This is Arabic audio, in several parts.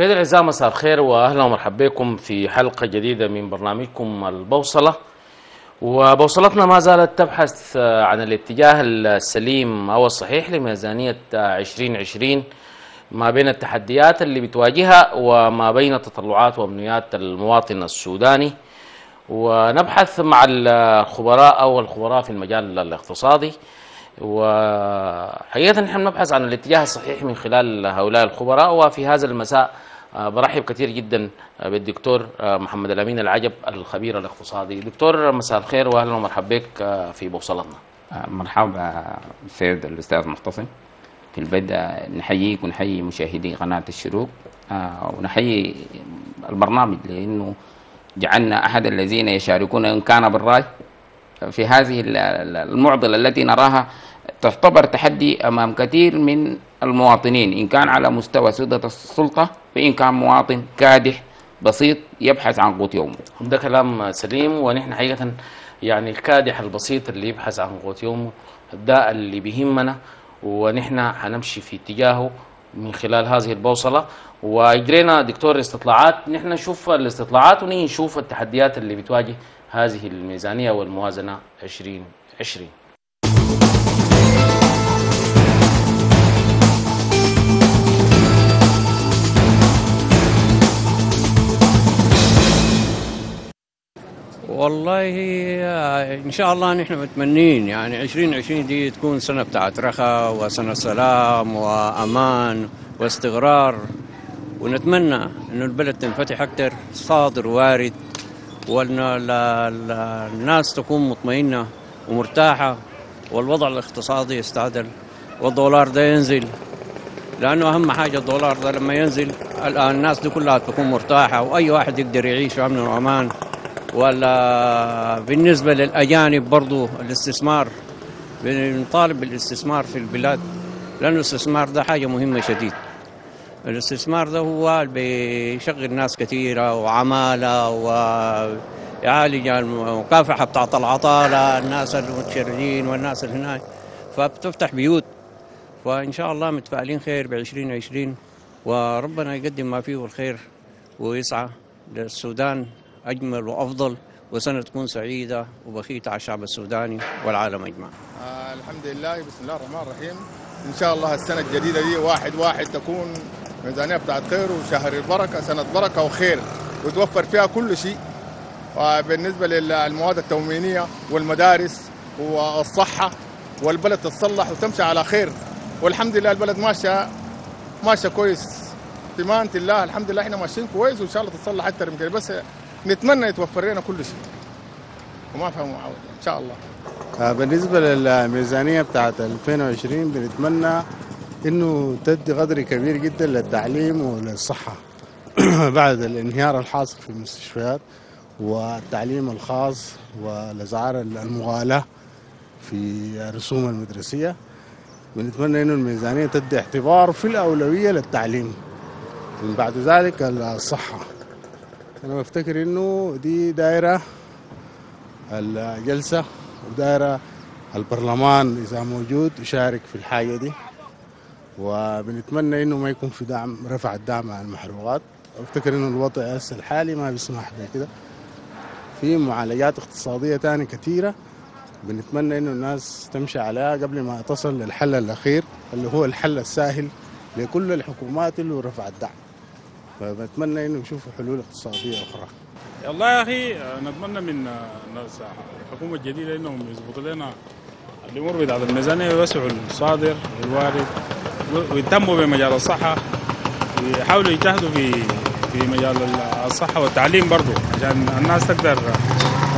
مشاهدينا الأعزاء مساء الخير واهلا ومرحبا بكم في حلقة جديدة من برنامجكم البوصلة. وبوصلتنا ما زالت تبحث عن الاتجاه السليم أو الصحيح لميزانية 2020 ما بين التحديات اللي بتواجهها وما بين تطلعات وأمنيات المواطن السوداني. ونبحث مع الخبراء أو الخبراء في المجال الاقتصادي. وحقيقة نحن نبحث عن الاتجاه الصحيح من خلال هؤلاء الخبراء. وفي هذا المساء برحب كثير جدا بالدكتور محمد الأمين العجب الخبير الاقتصادي. دكتور مساء الخير وأهلا ومرحبا بك في بوصلتنا. مرحبا سيد الأستاذ محتصم في البدء نحييك ونحيي مشاهدي قناة الشروق ونحيي البرنامج لأنه جعلنا أحد الذين يشاركون إن كان بالرأي في هذه المعضلة التي نراها تعتبر تحدي أمام كثير من المواطنين إن كان على مستوى سدة السلطة وإن كان مواطن كادح بسيط يبحث عن قوت يومه. ده كلام سليم ونحن حقيقة يعني الكادح البسيط اللي يبحث عن قوت يومه ده اللي بيهمنا ونحن حنمشي في اتجاهه من خلال هذه البوصلة. وأجرينا دكتور استطلاعات نحن نشوف الاستطلاعات ونيجي نشوف التحديات اللي بتواجه هذه الميزانية والموازنة 2020 والله إن شاء الله نحن متمنين يعني 2020 دي تكون سنة بتاعت رخاء وسنة سلام وأمان واستقرار ونتمنى إنه البلد تنفتح أكثر صادر وارد وان الناس تكون مطمئنة ومرتاحة والوضع الاقتصادي يستعدل والدولار ده ينزل. لأنه أهم حاجة الدولار ده لما ينزل الناس دي كلها تكون مرتاحة وأي واحد يقدر يعيش في أمن وأمان. ولا بالنسبة للأجانب برضو الاستثمار بنطالب بالاستثمار في البلاد لأنه الاستثمار ده حاجة مهمة شديد. الاستثمار ده هو بيشغل ناس كثيرة وعمالة ويعالج المكافحة بتاعت العطالة الناس المتشردين والناس اللي هناك. فبتفتح بيوت. فإن شاء الله متفائلين خير ب 2020 وربنا يقدم ما فيه الخير ويسعى للسودان. أجمل وأفضل وسنة تكون سعيدة وبخيتة على الشعب السوداني والعالم أجمع آه الحمد لله بسم الله الرحمن الرحيم. إن شاء الله السنة الجديدة دي واحد واحد تكون ميزانية بتاعت خير وشهر البركة سنة بركة وخير وتوفر فيها كل شيء. وبالنسبة للمواد التموينية والمدارس والصحة والبلد تتصلح وتمشي على خير. والحمد لله البلد ماشية ماشية كويس. في الله الحمد لله إحنا ماشيين كويس وإن شاء الله تتصلح كده. بس نتمنى يتوفر لنا كل شيء. وما فيها معاوضة إن شاء الله. بالنسبة للميزانية بتاعت 2020 بنتمنى إنه تدي قدر كبير جدا للتعليم وللصحة. بعد الانهيار الحاصل في المستشفيات والتعليم الخاص والاسعار المغالاة في الرسوم المدرسية بنتمنى إنه الميزانية تدي اعتبار في الأولوية للتعليم. من بعد ذلك الصحة. أنا بفتكر إنه دي دائرة الجلسة ودائرة البرلمان إذا موجود يشارك في الحاجة دي. وبنتمنى إنه ما يكون في دعم رفع الدعم عن المحروقات. افتكر إنه الوضع هسه الحالي ما بيسمح بكده. في معالجات اقتصادية تانية كثيرة. بنتمنى إنه الناس تمشي عليها قبل ما تصل للحل الأخير اللي هو الحل الساهل لكل الحكومات اللي رفع الدعم فبنتمنى إنه نشوف حلول اقتصادية أخرى والله يا أخي نتمنى من الحكومة الجديدة إنهم يظبطوا لنا الأمور بتاعت الميزانية ويوسعوا الصادر والوارد ويهتموا بمجال الصحة ويحاولوا يجتهدوا في في مجال الصحة والتعليم برضو عشان الناس تقدر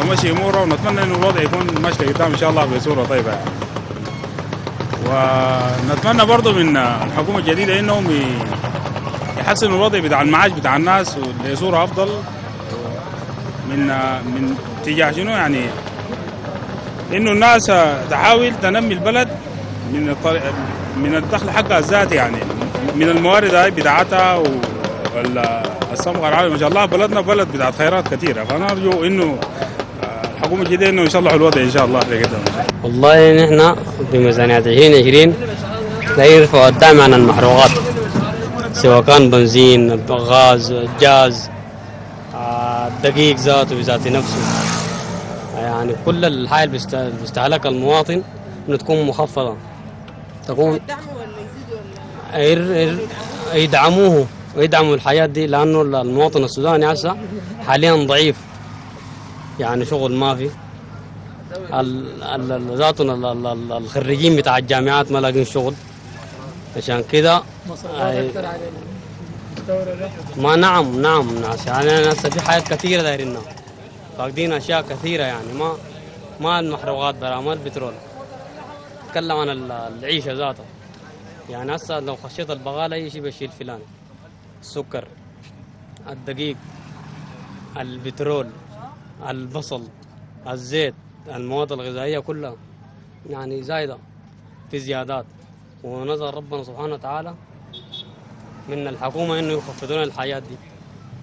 تمشي أمورها ونتمنى إنه الوضع يكون ماشي قدام إن شاء الله بصورة طيبة يعني. ونتمنى برضو من الحكومة الجديدة إنهم يحسنوا الوضع بتاع المعاش بتاع الناس لصورة أفضل. من من اتجاه شنو يعني؟ إنه الناس تحاول تنمي البلد من من الدخل حقها الذاتي يعني. من الموارد هاي بتاعتها والصمغ العالمي. ما شاء الله بلدنا بلد بتاعت خيرات كثيره فأنا أرجو إنه الحكومة الجديدة إنه يصلحوا الوضع إن شاء الله والله نحن في ميزانية 2020 لا يرفعوا الدعم عن المحروقات. سواء كان بنزين غاز جاز آه، دقيق ذاته بذات نفسه. يعني كل الحاجة اللي بيست- بيستهلكها المواطن إنه تكون مخفضة. تكون يدعموه ويدعموا الحياة دي لأنه المواطن السوداني هسه حاليا ضعيف. يعني شغل ما في. ذاتنا ال- ال- ال- الخريجين بتاع الجامعات ما لاقين شغل. عشان كده أي- ما نعم نعم يعني أنا هسه في حاجات كثيرة دايرينها فاقدين أشياء كثيرة يعني. ما ما المحروقات برا ما البترول. تكلم عن ال- العيشة ذاتها. يعني هسه لو خشيت البغالة أي شيء بشيل فلان. السكر الدقيق البترول البصل الزيت المواد الغذائية كلها. يعني زايدة في زيادات. ونظر ربنا سبحانه وتعالى من الحكومة إنه يخفضون الحياة دي.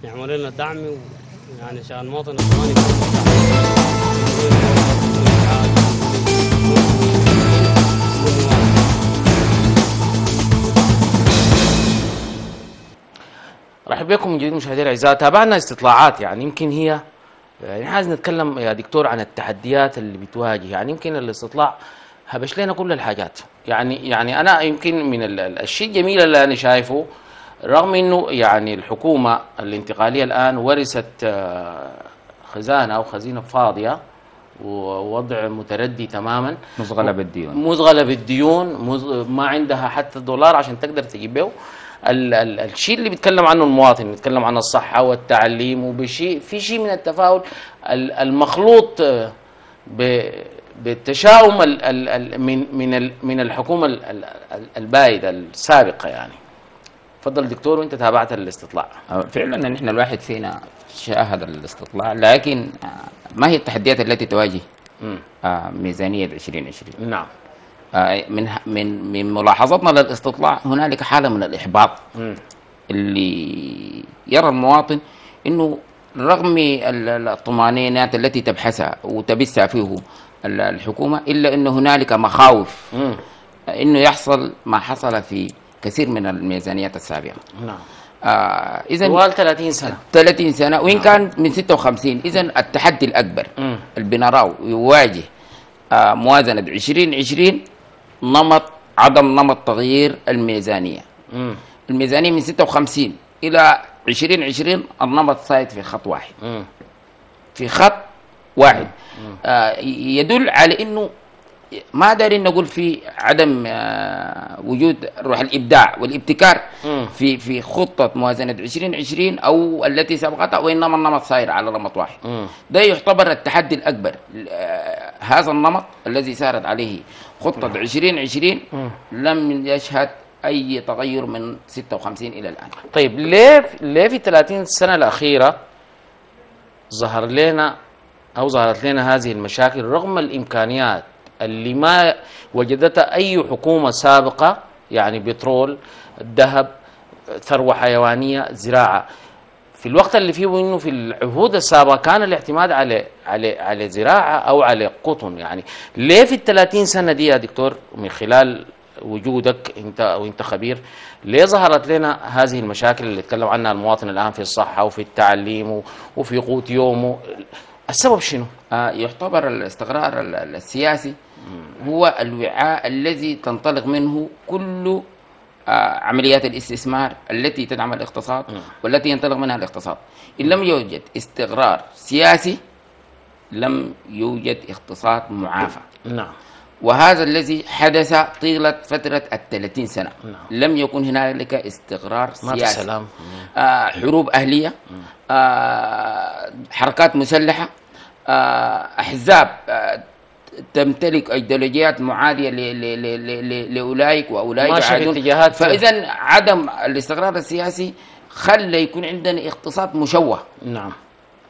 يعملوا لنا دعم يعني عشان المواطن الصومالي رحب بكم من جديد مشاهدينا الأعزاء. تابعنا استطلاعات يعني يمكن هي يعني عايز نتكلم يا دكتور عن التحديات اللي بتواجه. يعني يمكن الاستطلاع هبش لنا كل الحاجات. يعني يعني أنا يمكن من ال- ال- الشيء الجميل اللي أنا شايفه رغم إنه يعني الحكومة الانتقالية الآن ورثت آه، خزانة أو خزينة فاضية ووضع متردي تماما. مصغلة بالديون. مزغلة بالديون مز... ما عندها حتى دولار عشان تقدر تجيب به ال... ال... الشيء اللي بيتكلم عنه المواطن بيتكلم عن الصحة والتعليم وبشيء في شيء من التفاؤل. ال- المخلوط آه، ب... بالتشاؤم ال... ال... من من ال... من الحكومة ال... ال... ال- البائده السابقة يعني. تفضل دكتور وانت تابعت الاستطلاع فعلا نحن الواحد فينا شاهد الاستطلاع لكن آه، ما هي التحديات التي تواجه. آه، ميزانية 2020 نعم آه، من من من ملاحظتنا للاستطلاع هنالك حالة من الإحباط مم. اللي يرى المواطن إنه رغم ال- ال- الطمأنينات التي تبحثها وتبثها فيه ال- الحكومة إلا انه هنالك مخاوف. إنه يحصل ما حصل في كثير من الميزانيات السابقة. نعم آه اذا طوال 30 سنة 30 سنة وإن كان من 56 اذا التحدي الأكبر مم. اللي بنراه يواجه آه موازنة 2020 نمط عدم نمط تغيير الميزانية. مم. الميزانية من 56 إلى 2020 النمط صايد في خط واحد مم. في خط واحد آه يدل على إنه ما دارين نقول في عدم آه وجود روح الإبداع والابتكار. في في خطة موازنة 2020 أو التي سبقتها وإنما النمط صاير على نمط واحد. ده يعتبر التحدي الأكبر. آه هذا النمط الذي سارت عليه خطة 2020 لم يشهد أي تغير من 56 إلى الآن. طيب ليه ليه في 30 سنة الأخيرة ظهر لنا أو ظهرت لنا هذه المشاكل رغم الإمكانيات اللي ما وجدتها أي حكومة سابقة يعني بترول ذهب ثروة حيوانية زراعة. في الوقت اللي فيه إنه في العهود السابقة كان الاعتماد على على على زراعة أو على قطن يعني. ليه في ال 30 سنة دي يا دكتور؟ من خلال وجودك أنت وانت خبير ليه ظهرت لنا هذه المشاكل اللي يتكلم عنها المواطن الآن في الصحة وفي التعليم وفي قوت يومه؟ السبب شنو؟ آه، يعتبر الاستقرار ال- ال- السياسي هو الوعاء الذي تنطلق منه كل آه، عمليات الاستثمار التي تدعم الاقتصاد والتي ينطلق منها الاقتصاد. إن لم يوجد استقرار سياسي لم يوجد اقتصاد معافى. نعم. وهذا الذي حدث طيلة فترة الثلاثين سنة. نعم. لم يكن هنالك استقرار سياسي. سلام. آه، حروب أهلية. آه، حركات مسلحة. آه، أحزاب آه، تمتلك أيديولوجيات معادية ل- ل- ل- ل- ل- لأولئك وأولئك ماشية يعادون. باتجاهات- فإذا عدم الاستقرار السياسي خلى يكون عندنا اقتصاد مشوه. نعم.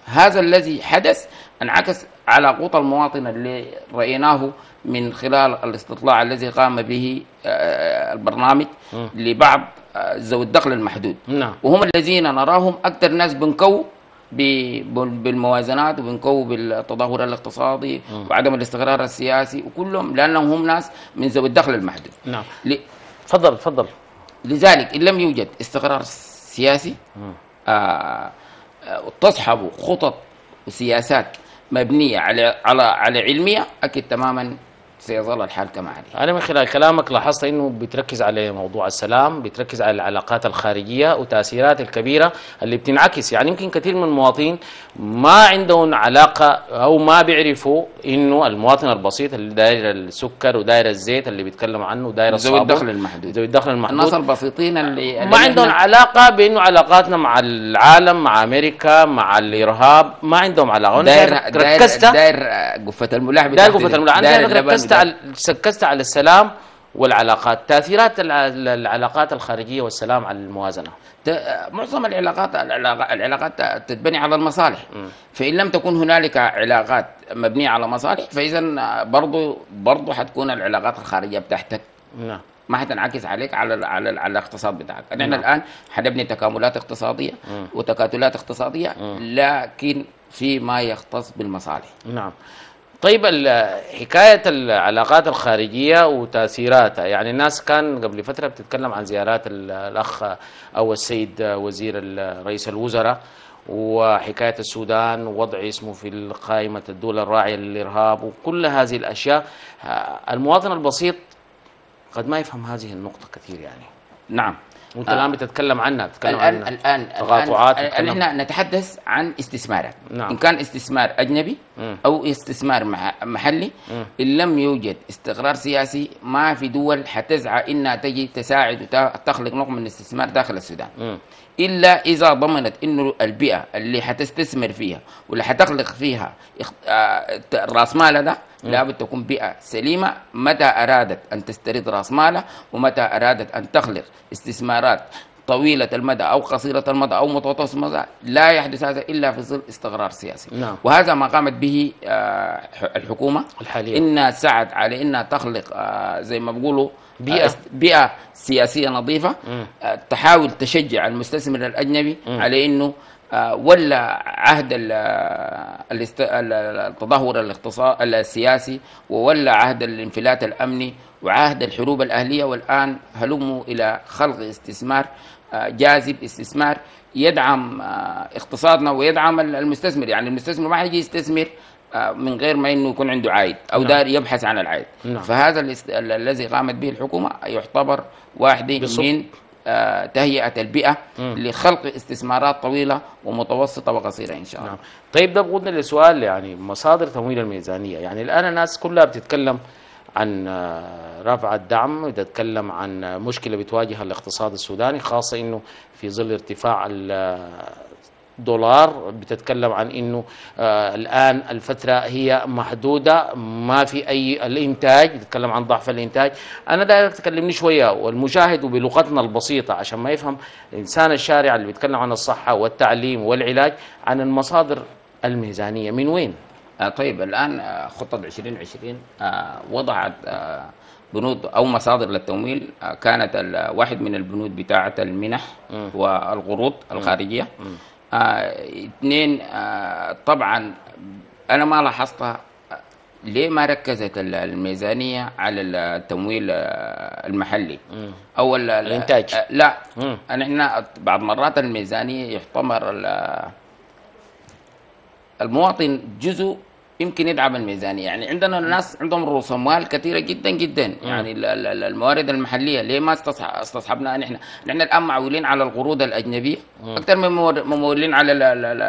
هذا الذي حدث انعكس على قوت المواطن اللي رأيناه من خلال الاستطلاع الذي قام به آه، البرنامج لبعض آه، ذوي الدخل المحدود. نعم. وهم الذين نراهم أكثر ناس بنكو بالموازنات وبنكو بالتدهور الاقتصادي وعدم الاستقرار السياسي وكلهم لأنهم هم ناس من ذوي الدخل المحدود. نعم. ل- تفضل تفضل. لذلك إن لم يوجد استقرار سياسي آه آه تصحب خطط وسياسات مبنية على على على علمية أكيد تماما سيظل الحال كما عليه. أنا من خلال كلامك لاحظت أنه بتركز على موضوع السلام بتركز على العلاقات الخارجية وتأثيرات الكبيرة اللي بتنعكس. يعني يمكن كثير من المواطنين ما عندهم علاقة أو ما بيعرفوا أنه المواطن البسيط اللي داير السكر وداير الزيت اللي بيتكلم عنه وداير ذوي الصابون الدخل المحدود. ذوي الدخل المحدود. الناس البسيطين اللي ما عندهم علاقة بأنه علاقاتنا مع العالم مع أمريكا مع الإرهاب ما عندهم علاقة. داير شايفك داير ركزت؟ داير آه، قفة الملاح داير بتاعت قفة الملاح. أنا داير شايفك اللبن ركزت على ركزت على السلام والعلاقات. تأثيرات الع- العلاقات الخارجية والسلام على الموازنة. ت- معظم العلاقات العلاقات, تتبني على المصالح. فإن لم تكن هنالك علاقات مبنية على مصالح فإذا برضو برضو حتكون العلاقات الخارجية بتاعتك نعم. ما حتنعكس عليك على على على الاقتصاد بتاعك. نحن نعم. الآن حنبني تكاملات اقتصادية وتكاتلات اقتصادية لكن فيما يختص بالمصالح. نعم. طيب حكاية العلاقات الخارجية وتأثيراتها. يعني الناس كان قبل فترة بتتكلم عن زيارات ال- الأخ أو السيد وزير رئيس الوزراء وحكاية السودان ووضع اسمه في قائمة الدول الراعية للإرهاب وكل هذه الأشياء. المواطن البسيط قد ما يفهم هذه النقطة كثير يعني. نعم. وانت آه. الآن بتتكلم عنها تتكلم الآن عن الآن تقاطعات تتكلم- نحن نتحدث عن استثمارات نعم. إن كان استثمار أجنبي مم. أو استثمار مح- محلي مم. إن لم يوجد استقرار سياسي ما في دول حتسعى إنها تجي تساعد وتخلق نوع من الاستثمار داخل السودان مم. إلا إذا ضمنت انه البيئة اللي حتستثمر فيها واللي حتخلق فيها آه، رأس مالها ده لابد تكون بيئة سليمة. متى أرادت أن تسترد رأس مالها ومتى أرادت أن تخلق استثمارات طويلة المدى أو قصيرة المدى أو متوسطة المدى لا يحدث هذا إلا في ظل استقرار سياسي نعم. وهذا ما قامت به آه، الحكومة الحالية. إنها سعت على إنها تخلق آه، زي ما بيقولوا بيئة. آه، بيئة سياسية نظيفة. آه، تحاول تشجع المستثمر الأجنبي مم. على إنه ولا عهد التدهور الاقتصاد السياسي وولا عهد الانفلات الأمني وعهد الحروب الأهلية والآن هلموا إلى خلق استثمار جاذب استثمار يدعم آه، اقتصادنا ويدعم ال- المستثمر يعني المستثمر ما حيجي يستثمر آه، من غير ما إنه يكون عنده عائد أو نعم. دار يبحث عن العائد نعم. فهذا الذي قامت به الحكومة يعتبر واحدة بالصبر. من آه، تهيئة البيئة مم. لخلق استثمارات طويلة ومتوسطة وقصيرة إن شاء الله نعم طيب ده بقودنا لسؤال يعني مصادر تمويل الميزانية يعني الآن الناس كلها بتتكلم عن آه، رفع الدعم. بتتكلم عن آه، مشكلة بتواجه الاقتصاد السوداني خاصة إنه في ظل ارتفاع الدولار بتتكلم عن إنه آه الآن الفترة هي محدودة ما في أي الإنتاج. بتتكلم عن ضعف الإنتاج. أنا دايرك تكلمني شوية والمشاهد وبلغتنا البسيطة عشان ما يفهم انسان الشارع اللي بيتكلم عن الصحة والتعليم والعلاج عن المصادر الميزانية من وين؟ آه، طيب الآن آه، خطة 2020 آه، وضعت بنود أو مصادر للتمويل كانت واحد من البنود بتاعة المنح. والقروض الخارجية آه، اثنين طبعا أنا ما لاحظتها ليه ما ركزت ال- الميزانية على التمويل المحلي ال- الإنتاج. لا. نحن بعض مرات الميزانية يحتمر ال- المواطن جزء يمكن يدعم الميزانية. يعني عندنا ناس عندهم رؤوس اموال كثيرة جدا جدا. يعني ال- ال- ال- الموارد المحلية. ليه ما استصح- استصحبناها نحن؟ نحن الآن معولين على القروض الأجنبية. أكثر من ممولين على ال ال ال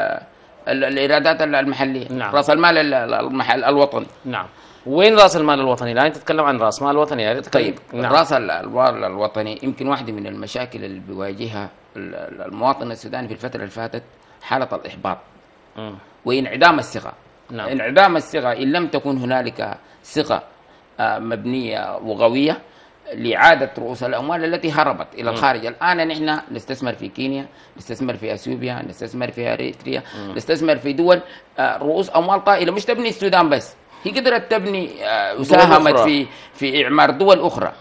ال الإيرادات المحلية. نعم. رأس المال ال- ال- المحل الوطني. نعم. وين رأس المال الوطني؟ الآن تتكلم عن رأس مال وطني ريت. طيب. نعم. رأس ال- المال الوطني يمكن واحدة من المشاكل اللي بيواجهها ال- ال- المواطن السوداني في الفترة اللي فاتت حالة الإحباط. وانعدام الثقة. نعم. انعدام الثقة إن لم تكن هنالك ثقة آه، مبنية وقوية لإعادة رؤوس الأموال التي هربت إلى الخارج. الآن نحن نستثمر في كينيا نستثمر في أثيوبيا نستثمر في أريتريا نستثمر في دول آه، رؤوس أموال طائلة مش تبني السودان بس. هي قدرت تبني آه، وساهمت. في في إعمار دول أخرى.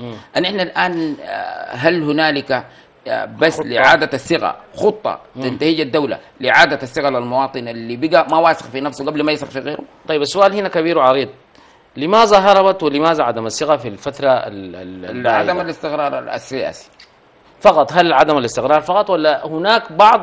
نحن الآن هل هنالك بس خطة. لإعادة الثقة خطة تنتهج الدولة. لإعادة الثقة للمواطن اللي بقى ما واثق في نفسه قبل ما يثق في غيره. طيب السؤال هنا كبير وعريض. لماذا هربت ولماذا عدم الثقه في الفترة ال- ال- عدم؟ الاستقرار السياسي. فقط هل عدم الاستقرار فقط ولا هناك بعض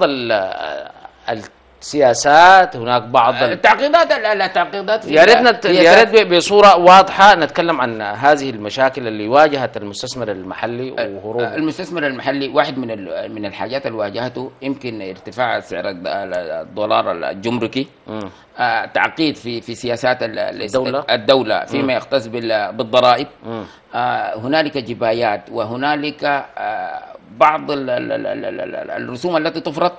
السياسات هناك بعض ال- التعقيدات لا لا التعقيدات يا ريت نت... يا سياسات- ريت بصورة واضحة نتكلم عن هذه المشاكل اللي واجهت المستثمر المحلي وهروبه المستثمر المحلي واحد من ال- من الحاجات اللي واجهته يمكن ارتفاع سعر الد- الدولار الجمركي. تعقيد في في سياسات ال- ال- الدولة. الدولة فيما يختص بال- بالضرائب. هنالك جبايات وهنالك بعض ال- ال- ال- ال- ال- الرسوم التي تفرض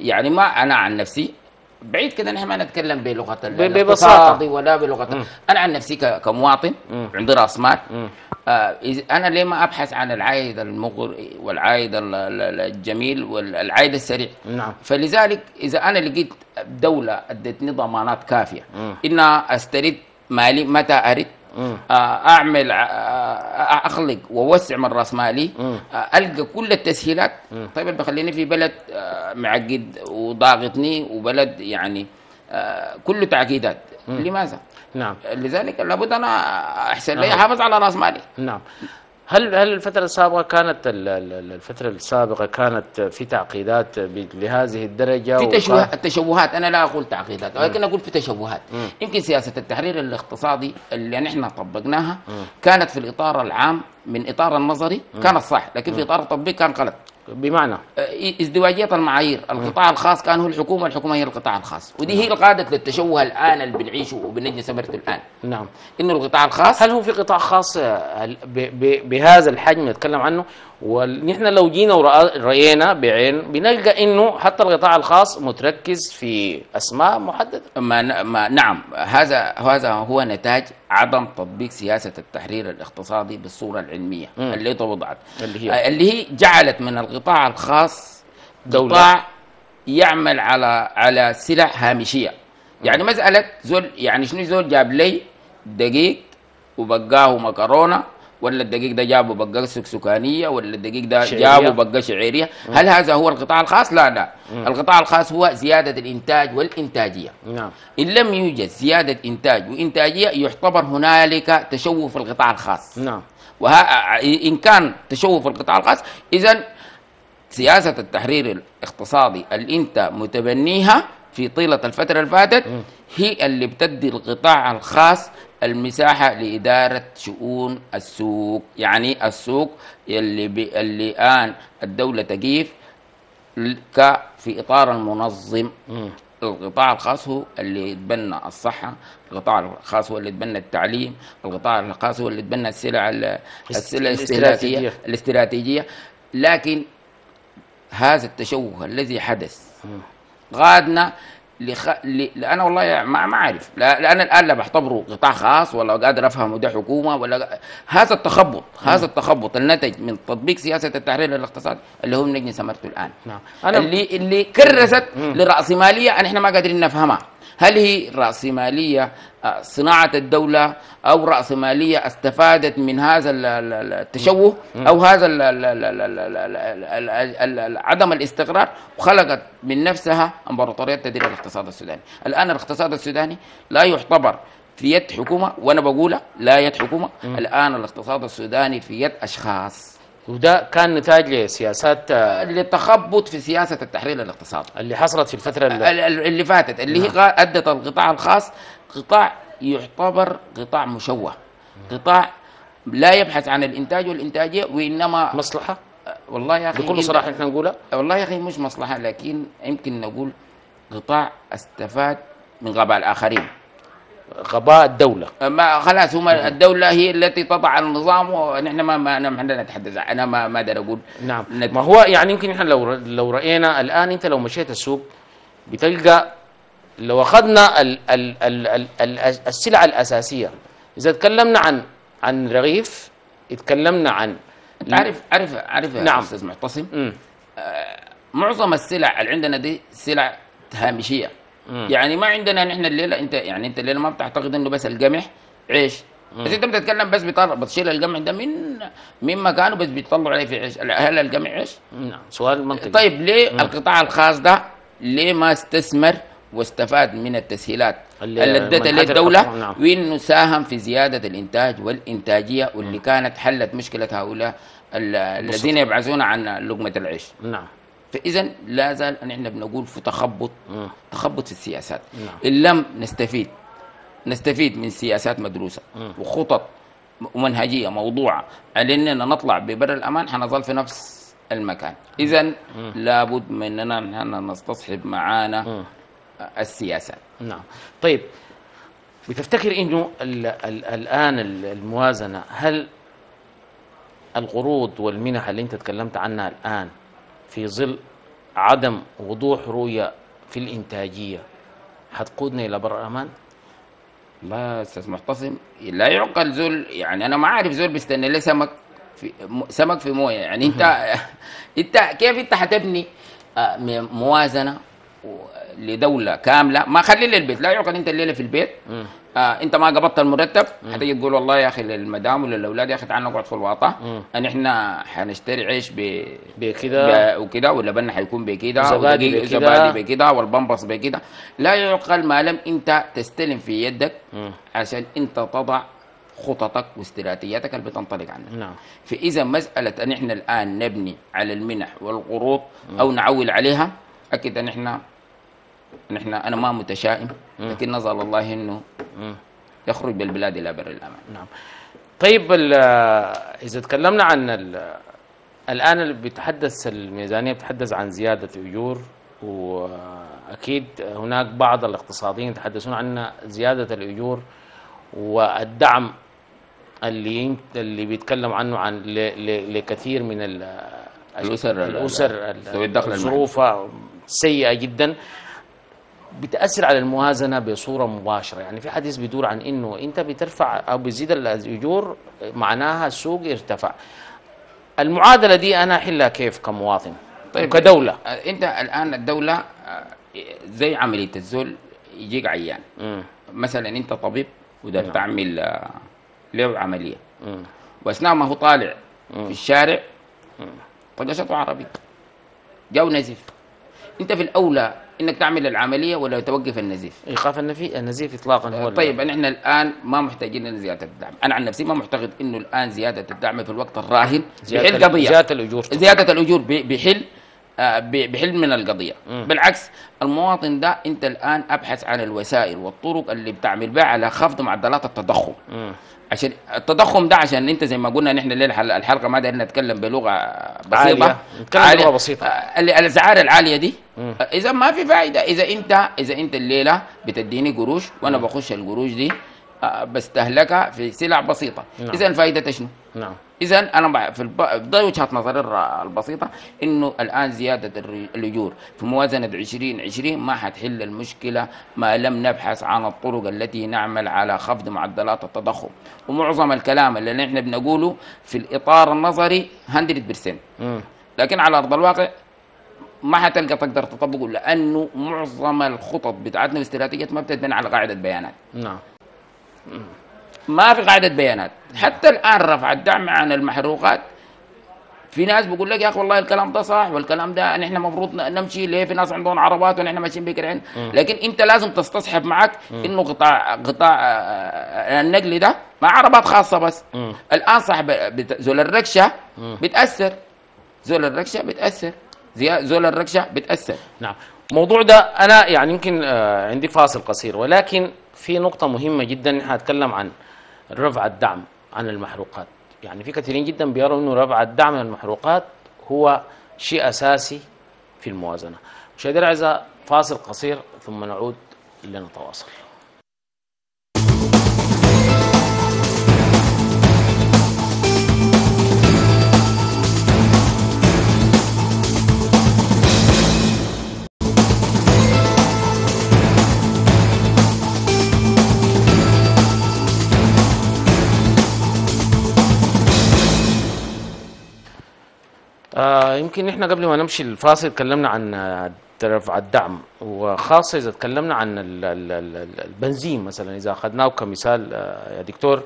يعني ما أنا عن نفسي بعيد كده نحن ما نتكلم بلغة ال- ب- ببساطة. الاقتصاد ولا بلغة أنا عن نفسي كمواطن عندي رأس مال. آه أنا ليه ما أبحث عن العائد المغري والعائد ال- ال- الجميل والعائد السريع؟ نعم. فلذلك إذا أنا لقيت دولة ادتني ضمانات كافية ان أسترد مالي متى أرد؟ آه، أعمل آه، آه، أخلق وأوسع من رأس مالي آه، ألقى كل التسهيلات. طيب اللي بخليني في بلد آه، معقد وضاغطني وبلد يعني آه، كله تعقيدات. لماذا؟ نعم. لذلك لابد أنا أحسن لي أحافظ على رأس مالي. نعم. هل هل الفترة السابقة كانت ال- ال- الفترة السابقة كانت في تعقيدات لهذه الدرجة في تشوه التشوهات أنا لا أقول تعقيدات ولكن أقول في تشوهات. يمكن سياسة التحرير الاقتصادي اللي نحن طبقناها كانت في الإطار العام من إطار النظري كانت صح لكن في إطار التطبيق كان غلط. بمعنى. آه، ازدواجية المعايير. القطاع الخاص كان هو الحكومة والحكومة هي القطاع الخاص. ودي هي اللي قادت للتشوه الآن اللي بنعيشه وبنجي سمرته الآن. نعم. إنه القطاع الخاص هل هو في قطاع خاص آه، بهذا الحجم نتكلم عنه؟ ونحن لو جينا ورأينا بعين بنلقى إنه حتى القطاع الخاص متركز في أسماء محددة ما ما نعم هذا هذا هو نتاج عدم تطبيق سياسة التحرير الاقتصادي بالصورة العلمية مم. اللي وضعت اللي هي؟ اللي هي جعلت من القطاع الخاص دولة. قطاع يعمل على على سلع هامشية يعني مسألة زول يعني شنو زول جاب لي دقيق وبقاه مكرونة ولا الدقيق ده جابه بقى سكسكانيه ولا الدقيق ده. جابه بقى شعيريه هل هذا هو القطاع الخاص؟ لا لا. القطاع الخاص هو زيادة الإنتاج والإنتاجية. نعم. إن لم يوجد زيادة إنتاج وإنتاجية يعتبر هنالك تشوه في القطاع الخاص. نعم. وها إن كان تشوه في القطاع الخاص إذا سياسة التحرير الاقتصادي اللي أنت متبنيها في طيلة الفترة اللي فاتت هي اللي بتدي القطاع الخاص المساحة لإدارة شؤون السوق. يعني السوق اللي بي اللي الآن الدولة تقيف ك في إطار المنظم. القطاع الخاص هو اللي يتبنى الصحة القطاع الخاص هو اللي يتبنى التعليم القطاع الخاص هو اللي يتبنى السلع ال- السلع الاستراتيجية. الاستهلاكية الاستراتيجية. لكن هذا التشوه الذي حدث غادنا لخ... ل... أنا والله ما ما أعرف. لا... لأن الآن لا بعتبره قطاع خاص ولا قادر افهمه ده حكومة ولا هذا التخبط هذا التخبط النتج من تطبيق سياسة التحرير الاقتصادي اللي هو نجي سمرته الآن. نعم. أنا- اللي اللي كرست لراسماليه أن إحنا ما قادرين نفهمها. هل هي رأسمالية صناعة الدولة أو رأسمالية استفادت من هذا التشوه أو هذا عدم الاستقرار وخلقت من نفسها امبراطورية تدير الاقتصاد السوداني الآن الاقتصاد السوداني لا يعتبر في يد حكومة وأنا بقولها لا يد حكومة الآن الاقتصاد السوداني في يد أشخاص وده كان نتاج لسياسات آه، اللي تخبط في سياسة التحرير الاقتصادي اللي حصلت في الفترة ال- اللي ال- اللي فاتت اللي هي غا- أدت القطاع الخاص قطاع يعتبر قطاع مشوه. قطاع لا يبحث عن الإنتاج والإنتاجية وانما مصلحة؟ والله يا أخي بكل صراحة نحن نقولها؟ والله يا أخي مش مصلحة لكن يمكن نقول قطاع استفاد من غباء الآخرين. غباء الدولة. ما خلاص هم الدولة هي التي تضع النظام ونحن ما ما ما عندنا نتحدث أنا ما ما أقدر أقول. نعم. نت- ما هو يعني يمكن إحنا لو لو رأينا الآن أنت لو مشيت السوق بتلقى لو أخذنا ال ال ال ال ال السلع الأساسية. إذا تكلمنا عن عن رغيف اتكلمنا عن عارف عارف عارف نعم. أستاذ معتصم. مم. معظم السلع اللي عندنا دي سلع هامشية. يعني ما عندنا نحن الليلة أنت يعني أنت الليلة ما بتعتقد إنه بس القمح عيش بس أنت بتتكلم بس بتشيل القمح ده من من مكانه بس بيطلعوا عليه في عيش هل القمح عيش؟ نعم سؤال منطقي. طيب ليه القطاع الخاص ده ليه ما استثمر واستفاد من التسهيلات؟ اللي- ادتها للدولة الحكومة، نعم. وانه ساهم في زيادة الإنتاج والإنتاجية واللي كانت حلت مشكلة هؤلاء ال- الذين يبعثون عن لقمة العيش؟ نعم. فاذا لا زال أن إحنا بنقول في تخبط مم. تخبط في السياسات نعم. إن لم نستفيد نستفيد من سياسات مدروسة مم. وخطط ومنهجيه موضوعة على إننا نطلع ببر الأمان حنظل في نفس المكان اذا لابد من إننا نحن نستصحب معانا مم. السياسات نعم طيب بتفتكر إنه ال ال الآن ال- الموازنة هل القروض والمنح اللي أنت تكلمت عنها الآن في ظل عدم وضوح رؤية في الإنتاجية. حتقودنا إلى بر أمان؟ لا أستاذ محتصم لا يعقل زول يعني أنا ما عارف زول بيستنى لي سمك في سمك في موية. يعني أنت أنت كيف أنت حتبني آه، موازنة؟ لدولة كاملة. ما خلي لي البيت لا يعقل أنت الليلة في البيت. آه أنت ما قبضت المرتب. حتيجي تقول والله يا أخي للمدام ولا الاولاد يا أخي تعال نقعد في الواطة. أن إحنا حنشتري عيش ب بكده ب- وكده ولا بنا حيكون بكده زبادي بكده. بكده والبمبس بكده لا يعقل ما لم أنت تستلم في يدك مم. عشان أنت تضع خططك واستراتيجياتك اللي بتنطلق عنها. نعم. فإذا مسألة أن إحنا الآن نبني على المنح والقروض أو نعول عليها أكيد أن إحنا نحن أنا ما متشائم لكن نزل الله إنه. يخرج بالبلاد إلى بر الأمان نعم طيب إذا تكلمنا عن ال- الآن اللي بيتحدث الميزانية بتتحدث عن زيادة اجور وأكيد هناك بعض الاقتصاديين يتحدثون عن زيادة الأجور والدعم اللي اللي بيتكلم عنه عن لكثير من الأسر ال- ذوي الدخل. ظروفها سيئة جدا بتأثر على الموازنة بصورة مباشرة. يعني في حديث بيدور عن إنه أنت بترفع أو بتزيد الأجور معناها السوق يرتفع. المعادلة دي أنا أحلها كيف كمواطن؟ طيب كدولة. آه، أنت الآن الدولة آه، زي عملية الزول يجيك عيان. مم. مثلا أنت طبيب ودار تعمل آه، له عملية. مم. وأثناء ما هو طالع في الشارع طقشته عربي جاو نزيف انت في الأولى إنك تعمل العملية ولا توقف النزيف؟ ايقاف النفي النزيف اطلاقا هو طيب نحن الآن ما محتاجين إن زيادة الدعم. أنا عن نفسي ما معتقد إنه الآن زيادة الدعم في الوقت الراهن بيحل قضية. زيادة الأجور. زيادة الأجور بيحل آه، بيحل من القضية. بالعكس المواطن ده أنت الآن أبحث عن الوسائل والطرق اللي بتعمل بها على خفض معدلات التضخم. مم. عشان التضخم ده عشان انت زي ما قلنا نحن الليلة الحل- الحلقة ما دايرين نتكلم بلغة بسيطة. نتكلم. آه، اللي- الاسعار العالية دي إذا ما في فائده إذا انت إذا انت الليلة بتديني قروش وأنا بخش القروش دي آه، بستهلكها في سلع بسيطة نعم. إذا الفائده شنو؟ نعم اذا أنا في الب... ده وجهه نظري البسيطة إنه الآن زيادة الأجور في موازنة 2020 ما حتحل المشكلة ما لم نبحث عن الطرق التي نعمل على خفض معدلات التضخم. ومعظم الكلام اللي نحن بنقوله في الإطار النظري 100% مم. لكن على أرض الواقع ما حتلقى تقدر تطبقه لأنه معظم الخطط بتاعتنا واستراتيجيات ما بتتبنى على قاعدة بيانات. نعم. ما في قاعدة بيانات. حتى الآن رفع الدعم عن المحروقات. في ناس بيقول لك يا أخي والله الكلام ده صح والكلام ده نحن المفروض نمشي ليه في ناس عندهم عربات ونحن ماشيين بكرعين لكن أنت لازم تستصحب معك إنه قطاع قطاع آه، النقل ده ما عربات خاصة بس. مم. الآن صاحب زول الركشة بتأثر. زول الركشة بتأثر. زول الركشة بتأثر. نعم. الموضوع ده أنا يعني يمكن آه، عندي فاصل قصير. ولكن في نقطة مهمة جدا هتكلم عن رفع الدعم عن المحروقات. يعني في كثيرين جدا بيروا إنه رفع الدعم عن المحروقات هو شيء أساسي في الموازنة. مشاهدينا الاعزاء فاصل قصير ثم نعود لنتواصل. آه يمكن إحنا قبل ما نمشي الفاصل تكلمنا عن آه، رفع الدعم. وخاصة إذا تكلمنا عن ال- ال- ال- ال- البنزين مثلا إذا أخذناه كمثال آه، يا دكتور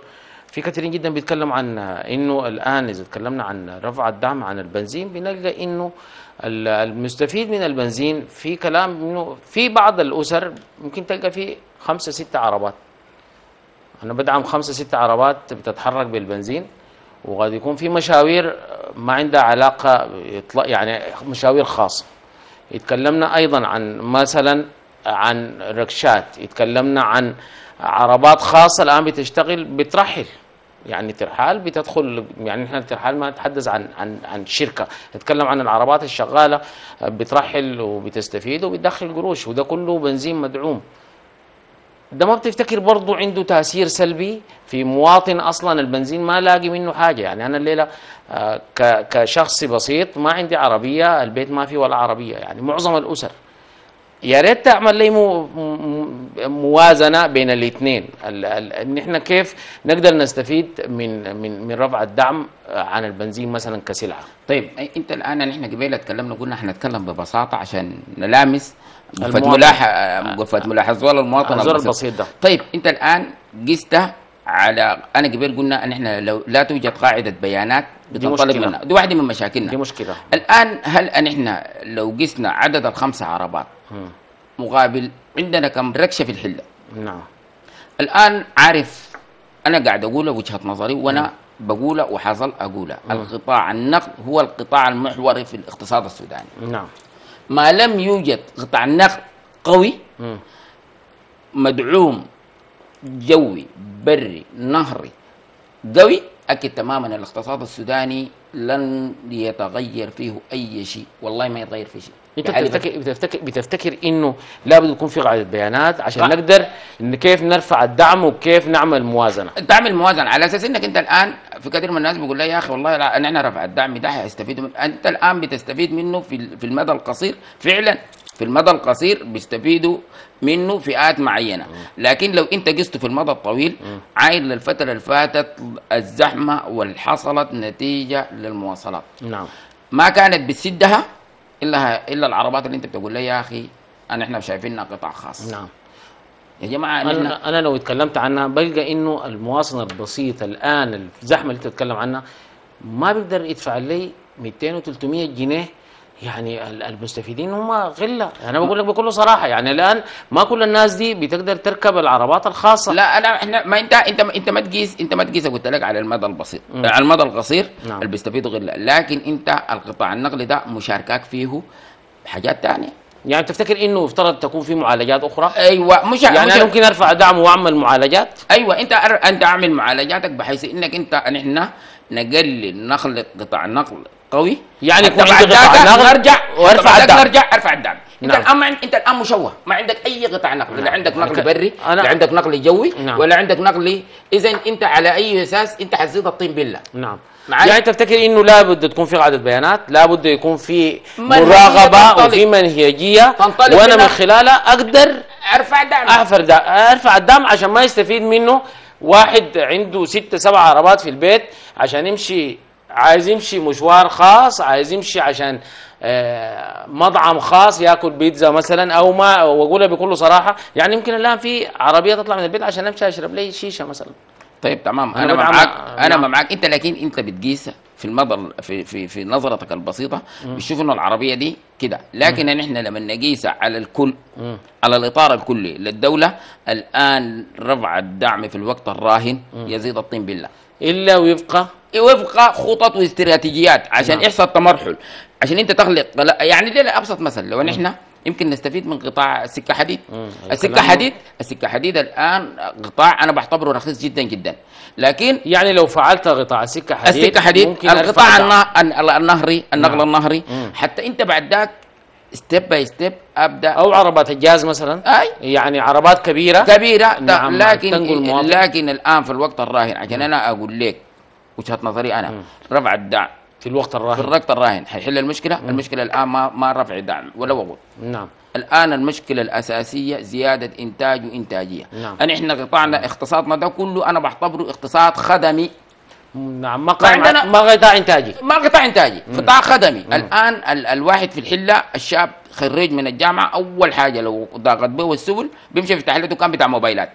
في كثيرين جدا بيتكلم عن آه، إنه الآن إذا تكلمنا عن رفع الدعم عن البنزين بنلقى ال- المستفيد من البنزين في كلام إنه في بعض الأسر ممكن تلقى فيه خمسة ستة عربات. أنا بدعم خمسة ستة عربات بتتحرك بالبنزين. وقد يكون في مشاوير ما عندها علاقة يعني مشاوير خاصة. يتكلمنا أيضا عن مثلا عن ركشات يتكلمنا عن عربات خاصة الآن بتشتغل بترحل يعني ترحال بتدخل يعني إحنا الترحال ما نتحدث عن عن عن شركة. نتكلم عن العربات الشغالة بترحل وبتستفيد وبتدخل قروش وده كله بنزين مدعوم. ده ما بتفتكر برضو عنده تأثير سلبي في مواطن أصلا البنزين ما لاقي منه حاجة. يعني أنا الليلة آه، كشخص بسيط ما عندي عربية البيت ما فيه ولا عربية. يعني معظم الأسر. يا ريت تعمل لي موازنة بين الاثنين ان إحنا كيف نقدر نستفيد من من من رفع الدعم عن البنزين مثلا كسلعة طيب أي- أنت الآن نحن قبيل اتكلمنا قلنا هنتكلم ببساطة عشان نلامس غرفه ملاحظه زول المواطن البسيط. ده طيب أنت الآن قست على أنا قبل قلنا ان إحنا لو لا توجد قاعدة بيانات بتنطلق. منها دي واحدة من مشاكلنا دي مشكلة الآن هل ان إحنا لو قسنا عدد الخمسه عربات. مقابل عندنا كم ركشة في الحلة. نعم. الآن عارف أنا قاعد أقول وجهة نظري وأنا بقولها وحصل اقولها القطاع النقل هو القطاع المحوري في الاقتصاد السوداني. نعم. ما لم يوجد قطاع نقل قوي مم. مدعوم جوي بري نهري قوي أكيد تماما الاقتصاد السوداني لن يتغير فيه أي شيء. والله ما يتغير فيه شيء. انت بحالي بتفتكر بتفتكر بتفتكر إنه لابد يكون في قاعدة بيانات عشان آه. نقدر إن كيف نرفع الدعم وكيف نعمل موازنة. تعمل موازنه على أساس إنك أنت الآن في كثير من الناس بيقول لي يا أخي والله لا نحن رفع الدعم ده هيستفيدوا منه أنت الآن بتستفيد منه في في المدى القصير فعلا في المدى القصير بيستفيدوا منه فئات معينة. لكن لو أنت قسته في المدى الطويل عايد للفترة اللي فاتت الزحمة واللي حصلت نتيجة للمواصلات. نعم. ما كانت بتسدها إلا إلا العربات اللي أنت بتقول لي يا أخي أنا إحنا شايفينها قطاع خاص. نعم. يا جماعة نحن أنا أنا لو اتكلمت عنها بلقى إنه المواطن البسيط الآن الزحمة اللي تتكلم عنها ما بيقدر يدفع لي 200 و300 جنيه يعني ال- المستفيدين هم غلة. أنا بقول لك بكل صراحة يعني الآن ما كل الناس دي بتقدر تركب العربات الخاصة. لا أنا إحنا ما انت انت أنت ما تقيس أنت ما تقيس قلت لك على المدى البسيط. على المدى القصير نعم. اللي بيستفيدوا غير لكن أنت القطاع النقلي ده مشاركاك فيه حاجات تانية. يعني تفتكر إنه يفترض تكون في معالجات أخرى؟ أيوه مش يعني مش أنا ممكن أرفع دعم وأعمل معالجات؟ أيوه أنت أر- أنت أعمل معالجاتك بحيث إنك أنت نحن نقلل نخلق قطاع نقل قوي يعني ذاك نقل نرجع وأرفع الدعم. نرجع أرفع الدعم أنت نعم. الان أنت الان مشوه ما عندك أي قطاع نقل لا عندك نقل بري أنا- لا عندك نقل جوي نعم. ولا عندك نقل اذا أنت على أي أساس أنت حتزيد الطين بلة نعم معاي؟ يعني تفتكر إنه لابد تكون في قاعدة بيانات لابد يكون في مراقبة. وفي منهجية وأنا. من خلالها أقدر أرفع دعم أرفع دا أرفع الدعم عشان ما يستفيد منه واحد عنده ستة سبع عربات في البيت عشان يمشي عايز يمشي مشوار خاص عايز يمشي عشان آه، مطعم خاص ياكل بيتزا مثلا أو ما واقولها بكل صراحة يعني يمكن الآن في عربية تطلع من البيت عشان أمشي أشرب لي شيشة مثلا. طيب تمام. أنا ما معاك أنا نعم. ما معاك. أنت لكن أنت بتقيس في المدى ال- في في في نظرتك البسيطة بتشوف إنه العربية دي كده. لكن نحن لما نقيسها على الكل على الإطار الكلي للدولة الآن رفع الدعم في الوقت الراهن يزيد الطين بالله. إلا ويبقى وفق خطط واستراتيجيات عشان نعم. يحصل تمرحل عشان أنت تخلق يعني ليه ابسط مثل. لو نحن يمكن نستفيد من قطاع السكة حديد. السكة حديد السكة حديد الآن قطاع أنا بعتبره رخيص جدا جدا. لكن يعني لو فعلت قطاع سكه حديد السكة حديد القطاع النهري النقل نعم. النهري. مم. حتى أنت بعد ذاك step by step أبدأ. أو عربات الجاز مثلا؟ أي. يعني عربات كبيرة؟ كبيرة. نعم، لكن تنقل المواطن. لكن الآن في الوقت الراهن عشان أنا أقول لك وجهة نظري أنا رفع الدعم. في الوقت في الراهن الوقت الراهن. حيحل المشكلة؟ المشكلة الآن ما ما رفع الدعم ولا وقود. نعم. الآن المشكلة الأساسية زيادة إنتاج وإنتاجية. نعم. أنا إحنا قطاعنا اقتصادنا ده كله أنا بعتبره اقتصاد خدمي. نعم ما قائم عندنا- ما قطاع إنتاجي. ما قطاع إنتاجي. قطاع خدمي. الآن ال الواحد في الحلة الشاب خريج من الجامعة أول حاجة لو ضاقت به السبل بيمشي يفتح له دكان بتاع موبايلات.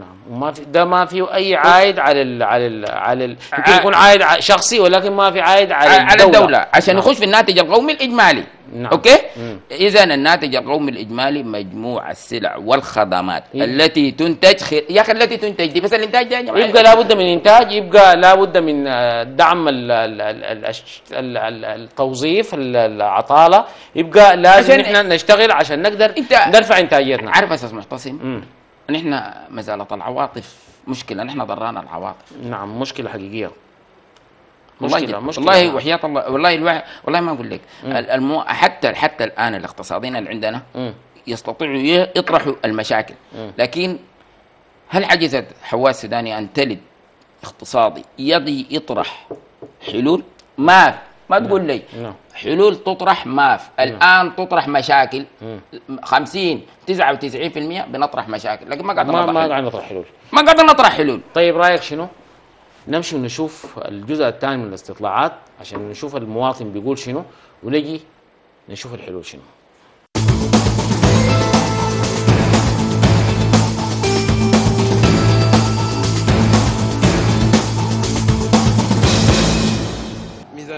نعم. وما في ده ما فيه أي عائد على ال على ال على ال يمكن يكون عائد شخصي ولكن ما في عائد على على الدولة, الدولة. عشان نعم. يخش في الناتج القومي الإجمالي. نعم. أوكي؟ مم. إذا الناتج القومي الإجمالي مجموع السلع والخدمات يبقى- التي تنتج خير يا أخي التي تنتج دي بس الإنتاج ده يبقى لابد من إنتاج يبقى لابد من آه، دعم ال- ال- ال- التوظيف ال- العطالة. يبقى لازم نحن نشتغل عشان نقدر أنت- نرفع إنتاجيتنا. عارف أستاذ محتسم مم. نحن مسألة العواطف مشكلة نحن ضرانا العواطف نعم مشكلة حقيقية والله مشكلة جد. مشكلة والله. وحياة الله والله الواحد والله ما أقول لك ال- المو... حتى حتى الآن الاقتصاديين اللي عندنا. يستطيعوا يطرحوا المشاكل لكن هل عجزت حواس السوداني أن تلد اقتصادي يضي يطرح حلول ما. ما تقول لي. نعم. حلول تطرح ما في الآن تطرح مشاكل. 50 99% بنطرح مشاكل لكن ما قاعد ما نطرح ما. قاعد نطرح حلول. ما قاعد نطرح حلول. طيب رأيك شنو؟ نمشي ونشوف الجزء الثاني من الاستطلاعات عشان نشوف المواطن بيقول شنو ونجي نشوف الحلول شنو.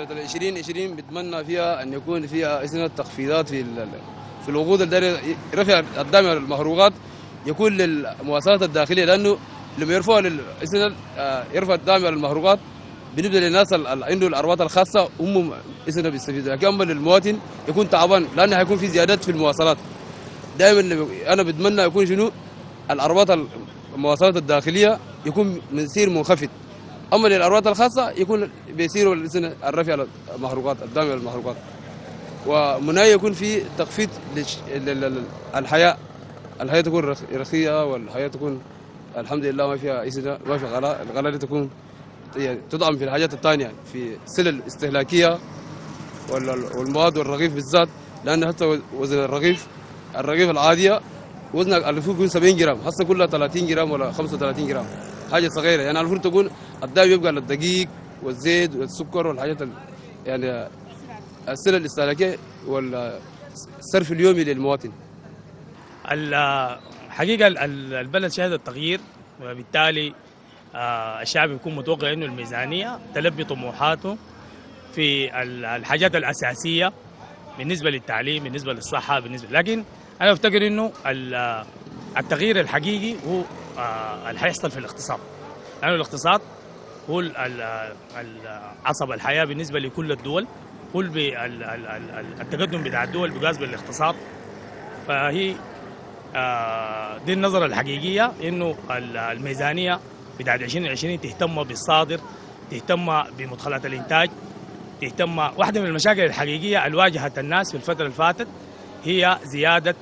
ميزانية ال 2020 بتمنى فيها أن يكون فيها إسناد تخفيضات في في الوقود الداري رفع الدعم المحروقات يكون للمؤسسات الداخلية لأنه لما يرفعوا للإسناد آه، يرفع الدعم المحروقات بالنسبة للناس اللي عنده الأرباط الخاصة هم إسناد بيستفيدوا. لكن أما للمواطن يكون تعبان لأنه هيكون في زيادات في المواصلات. دائما أنا بتمنى يكون شنو؟ الارباط المواصلات الداخلية يكون مسير منخفض. أما للارباط الخاصة يكون بيسيروا الرفع على المحروقات الدعم على المحروقات ومناهي يكون في تخفيض للحياه الحياة. تكون رخ- رخيصه والحياة تكون الحمد لله ما فيها إسنة ما في غلاء الغلاء دي تكون يعني تدعم في الحاجات الثانية في السلع الاستهلاكيه وال- والمواد والرغيف بالذات. لأن حتى وزن الرغيف الرغيف العادية وزنها المفروض يكون 70 جرام هسه كلها 30 جرام ولا 35 جرام. حاجة صغيرة. يعني المفروض تكون الدائم يبقى للدقيق والزيت والسكر والحاجات ال... يعني السلع الاستهلاكية والصرف اليومي للمواطن. الحقيقة ال- ال- البلد شهدت تغيير وبالتالي آه، الشعب يكون متوقع إنه الميزانية تلبي طموحاته في ال- الحاجات الأساسية بالنسبة للتعليم بالنسبة للصحة بالنسبة لكن أنا أفتكر ال- التغيير الحقيقي هو اللي حيحصل في الاقتصاد. لأنه الاقتصاد هو عصب الحياة بالنسبة لكل الدول هو ال- ال- ال- ال- التقدم بتاع الدول بيقاس بالاقتصاد. فهي آه، دي النظرة الحقيقية ال- الميزانية بتاعت 2020 تهتم بالصادر تهتم بمدخلات الإنتاج تهتم. واحدة من المشاكل الحقيقية اللي واجهت الناس في الفترة اللي فاتت هي زيادة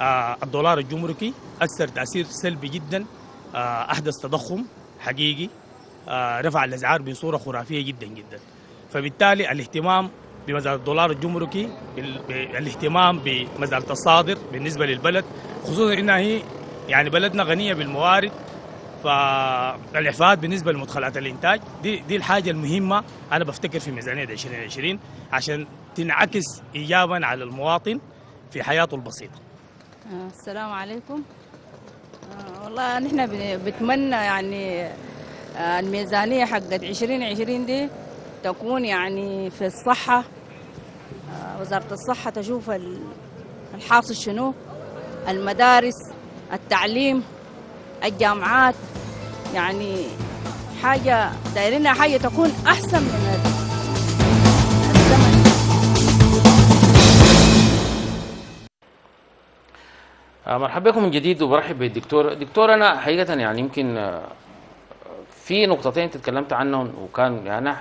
آه، الدولار الجمركي. أثر تأثير سلبي جدا آه، أحدث تضخم حقيقي آه، رفع الأسعار بصورة خرافية جدا جدا. فبالتالي الاهتمام بمسألة الدولار الجمركي بالاهتمام بمسألة الصادر بالنسبة للبلد خصوصا إنها هي يعني بلدنا غنية بالموارد فالإعفاءات بالنسبة لمدخلات الإنتاج دي دي الحاجة المهمة أنا بفتكر في ميزانية 2020 عشان تنعكس إيجابا على المواطن في حياته البسيطة. آه، السلام عليكم. والله نحن بن- بنتمنى يعني آه، الميزانية حقت 2020 دي تكون يعني في الصحة. آه، وزارة الصحة تشوف ال- الحاصل شنو المدارس التعليم الجامعات. يعني حاجة دايرينها حاجة تكون أحسن من ال- مرحبا بكم من جديد وبرحب بالدكتور. دكتور أنا حقيقة يعني يمكن آه، في نقطتين تتكلمت عنهم وكان يعني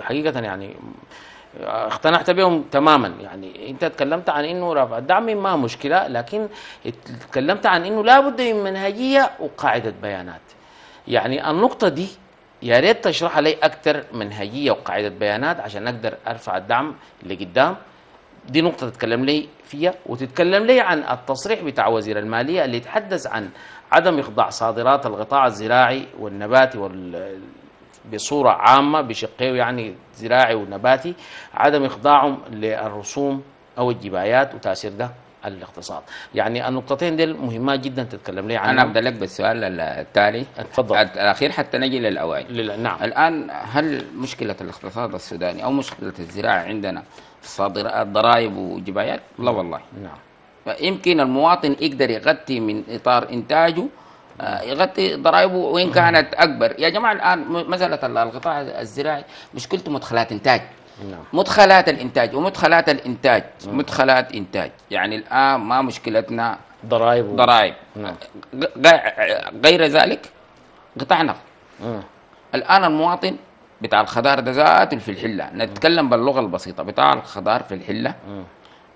حقيقة يعني آه، اقتنعت بهم تماما. يعني أنت تكلمت عن إنه رفع الدعم ما مشكلة لكن تكلمت عن إنه لابد من منهجية وقاعدة بيانات. يعني النقطة دي يا ريت تشرح لي أكثر منهجية وقاعدة بيانات عشان أقدر أرفع الدعم لقدام. دي نقطة تتكلم لي فيها وتتكلم لي عن التصريح بتاع وزير المالية اللي يتحدث عن عدم إخضاع صادرات القطاع الزراعي والنباتي وال بصورة عامة بشقيه يعني زراعي ونباتي عدم إخضاعهم للرسوم أو الجبايات وتأثير ده. الاقتصاد. يعني النقطتين دي مهمات جدا تتكلم لي أنا عنها ابدا لك بالسؤال التالي. اتفضل. الأخير حتى نجي للأوائل. لل- نعم. الآن هل مشكلة الاقتصاد السوداني أو مشكلة الزراعة عندنا صادرات ضرائب وجبايات؟ لا والله. نعم. يمكن المواطن يقدر يغطي من إطار إنتاجه آه، يغطي ضرائبه وإن كانت أكبر. يا جماعة الآن مسألة ال- القطاع الزراعي مشكلته مدخلات إنتاج. نعم. مدخلات الإنتاج ومدخلات الإنتاج. مدخلات إنتاج. يعني الآن ما مشكلتنا ضرائب و- ضرائب. نعم. غير ذلك قطاع نفط. مم. الآن المواطن بتاع الخضار ده ذاته في الحلة. نتكلم باللغة البسيطة. بتاع الخضار في الحلة. مم.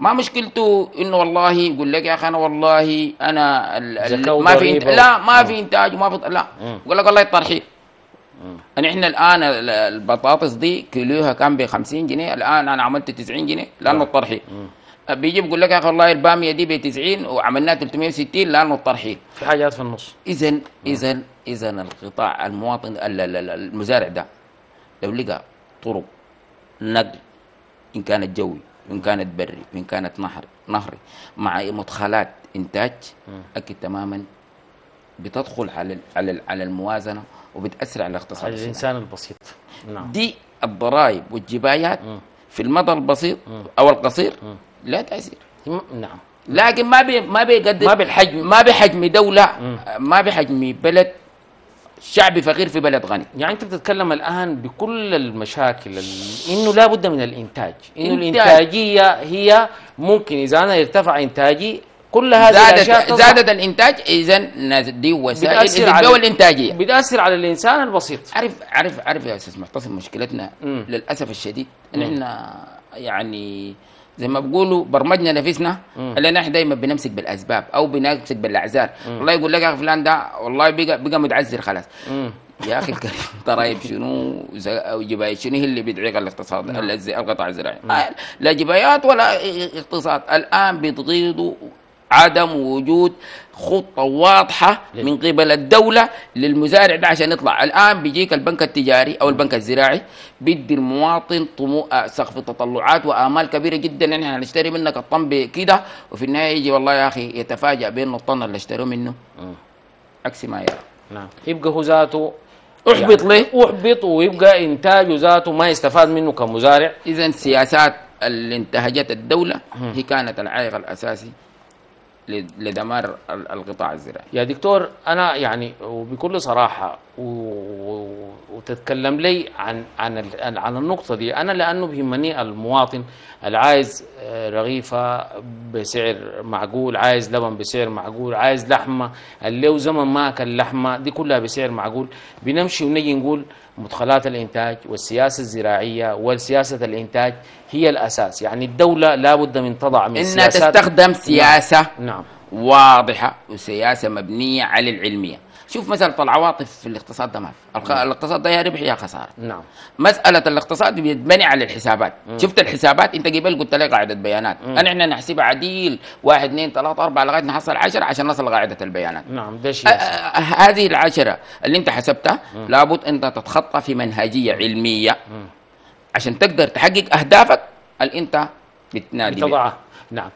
ما مشكلته إنه والله يقول لك يا أخي أنا والله أنا ال- ما في و- لا ما. في إنتاج وما في لا. يقول لك والله الترحيل يعني إحنا الآن ال- البطاطس دي كيلوها كان ب 50 جنيه. الآن أنا عملت 90 جنيه لأنه الترحيل بيجي بيقول لك يا أخي والله البامية دي ب 90 وعملناها 360 لأنه الترحيل في حاجات في النص. اذا اذا اذا القطاع المواطن ال- ال- ال- المزارع ده لو لقى طرق نقل إن كانت جوي وان كانت بري وان كانت نهر نهري مع مدخلات إنتاج أكيد تماما بتدخل على على الموازنة وبتأثر على الاقتصاد على. الإنسان البسيط نعم دي الضرائب والجبايات مم. في المدى البسيط أو القصير لا تأثير م- نعم لكن ما بي ما بيقدر ما بالحجم. ما بحجم دولة. ما بحجم بلد شعبي فقير في بلد غني يعني أنت بتتكلم الآن بكل المشاكل ال- إنه لابد من الإنتاج إنه. الإنتاجية هي ممكن إذا أنا ارتفع إنتاجي كل هذه زادت زادت الإنتاج اذا دي وسائل التنميه الإنتاجية. بتأثر على الإنسان البسيط. عارف عارف عارف يا أستاذ معتصم مشكلتنا؟ مم. للأسف الشديد. إن إحنا يعني زي ما بيقولوا برمجنا نفسنا. اللي إحنا دايما بنمسك بالأسباب أو بنمسك بالأعذار. والله يقول لك يا فلان ده والله بقى بقى متعذر خلاص. مم. يا أخي الكريم ضرائب شنو؟ جبايات شنو هي اللي بتعيق الاقتصاد؟ الز- القطاع الزراعي. لا جبايات ولا اقتصاد. الآن بتغيضوا عدم وجود خطة واضحة؟ من قبل الدولة للمزارع. ده عشان يطلع. الآن بيجيك البنك التجاري أو البنك الزراعي بيدي المواطن طمو... آه، سقف تطلعات وآمال كبيرة جدا. إن إحنا هنشتري منك الطن بكده وفي النهاية يجي والله يا أخي يتفاجأ بأنه الطن اللي اشتروه منه. عكس ما يرى. نعم. يبقى هو ذاته أحبط ليه؟ أحبط ويبقى إنتاجه ذاته ما يستفاد منه كمزارع. إذا سياسات اللي انتهجت الدولة هي كانت العائق الأساسي ل- لدمار ال- القطاع الزراعي يا دكتور أنا يعني وبكل صراحة. وتتكلم لي عن عن عن النقطة دي. أنا لأنه بيهمني المواطن اللي عايز آه، رغيفة بسعر معقول عايز لبن بسعر معقول عايز لحمة اللي له زمن ما اكل لحمة دي كلها بسعر معقول. بنمشي ونجي نقول مدخلات الإنتاج والسياسة الزراعية والسياسة الإنتاج هي الأساس. يعني الدولة لابد من تضع من سياسات تستخدم سياسة نعم. واضحة وسياسة مبنية على العلمية. شوف مسألة العواطف في الاقتصاد ده ما في. الخ- الاقتصاد ده يا ربح يا خسارة. نعم. مسألة الاقتصاد بيتبني على الحسابات. شفت الحسابات؟ انت قبل قلت لي قاعدة بيانات. أنا إحنا نحسبها عديل واحد اثنين ثلاثة أربعة لغاية نحصل عشرة عشان نصل لقاعدة البيانات. نعم ده شيء هذه العشرة اللي انت حسبتها لابد أنت تتخطى في منهجية علمية عشان تقدر تحقق أهدافك اللي انت بتنادي بها. بتضعه نعم.